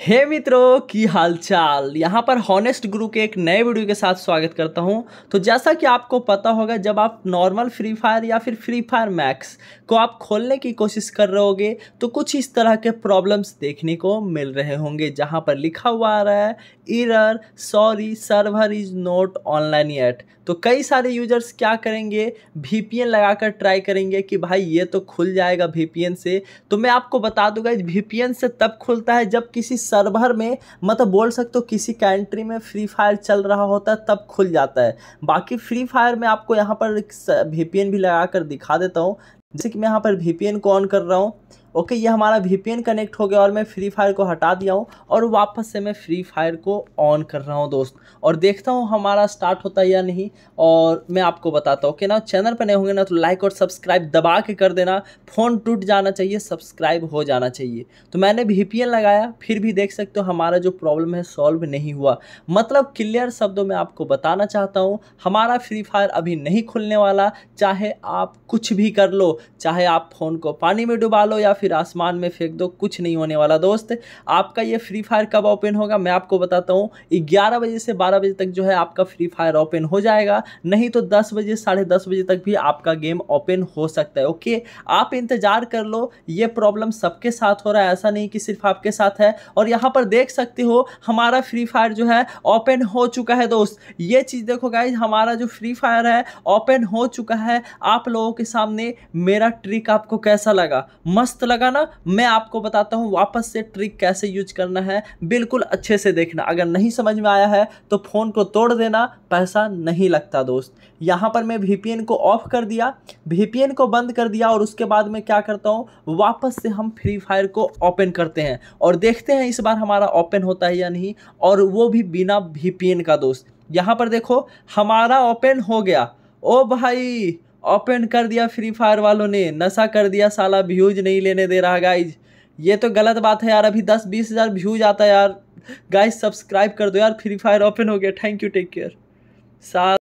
हे मित्रों, की हालचाल? यहाँ पर हॉनेस्ट गुरु के एक नए वीडियो के साथ स्वागत करता हूँ। तो जैसा कि आपको पता होगा, जब आप नॉर्मल फ्री फायर या फिर फ्री फायर मैक्स को आप खोलने की कोशिश कर रहे होगे तो कुछ इस तरह के प्रॉब्लम्स देखने को मिल रहे होंगे, जहाँ पर लिखा हुआ आ रहा है error sorry server is not online yet तो कई सारे यूज़र्स क्या करेंगे? वीपीएन लगाकर ट्राई करेंगे कि भाई, ये तो खुल जाएगा वीपीएन से। तो मैं आपको बता दूँगा वीपीएन से तब खुलता है जब किसी सर्वर में मतलब बोल सकते हो, किसी कंट्री में फ्री फायर चल रहा होता है, तब खुल जाता है। बाकी फ्री फायर में आपको यहाँ पर वीपीएन भी लगा कर दिखा देता हूँ। जैसे कि मैं यहाँ पर वीपीएन को ऑन कर रहा हूँ। ओके, ये हमारा वीपीएन कनेक्ट हो गया और मैं फ्री फायर को हटा दिया हूँ और वापस से मैं फ्री फायर को ऑन कर रहा हूँ दोस्त। और देखता हूँ हमारा स्टार्ट होता है या नहीं और मैं आपको बताता हूँ, ओके ना? चैनल पर नहीं होंगे ना तो लाइक और सब्सक्राइब दबा के कर देना। फ़ोन टूट जाना चाहिए सब्सक्राइब हो जाना चाहिए। तो मैंने वीपीएन लगाया, फिर भी देख सकते हो हमारा जो प्रॉब्लम है सॉल्व नहीं हुआ। मतलब क्लियर शब्दों में आपको बताना चाहता हूँ, हमारा फ्री फायर अभी नहीं खुलने वाला। चाहे आप कुछ भी कर लो, चाहे आप फ़ोन को पानी में डुबा लो या फिर फिर आसमान में फेंक दो, कुछ नहीं होने वाला। दोस्त, आपका ये फ्री फायर कब ओपन होगा? मैं आपको बताता हूँ, ग्यारह बजे से बारह बजे तक जो है आपका फ्री फायर ओपन हो जाएगा। नहीं तो दस बजे, साढ़े दस बजे तक भी आपका गेम ओपन हो सकता है ओके आप इंतज़ार कर लो, ये प्रॉब्लम सबके साथ हो रहा है, ऐसा नहीं कि सिर्फ़ आपके साथ है। और यहाँ पर देख सकते हो, हमारा फ्री फायर जो है ओपन हो चुका है, दोस्त। ये चीज़ देखो गाइज़ हमारा जो फ्री फायर है ओपन हो चुका है। आप लोगों के सामने मेरा ट्रिक आपको कैसा लगा? मस्त लगा लगा मैं आपको बताता हूँ वापस से ट्रिक कैसे यूज़ करना है। बिल्कुल अच्छे से देखना। अगर नहीं समझ में आया है तो फ़ोन को तोड़ देना। पैसा नहीं लगता दोस्त। यहाँ पर मैं वी को ऑफ़ कर दिया। वी को बंद कर दिया और उसके बाद मैं क्या करता हूँ, वापस से हम फ्री फायर को ओपन करते हैं। और देखते हैं इस बार हमारा ओपन होता है या नहीं। और वो भी बिना वी का दोस्त। यहाँ पर देखो, हमारा ओपन हो गया। ओ भाई! ओपन कर दिया फ्री फायर वालों ने, नशा कर दिया साला व्यूज़ नहीं लेने दे रहा गाइज़ ये तो गलत बात है यार, अभी दस बीस हज़ार व्यूज़ आता है यार। गाइज़ सब्सक्राइब कर दो यार, फ्री फायर ओपन हो गया थैंक यू टेक केयर सात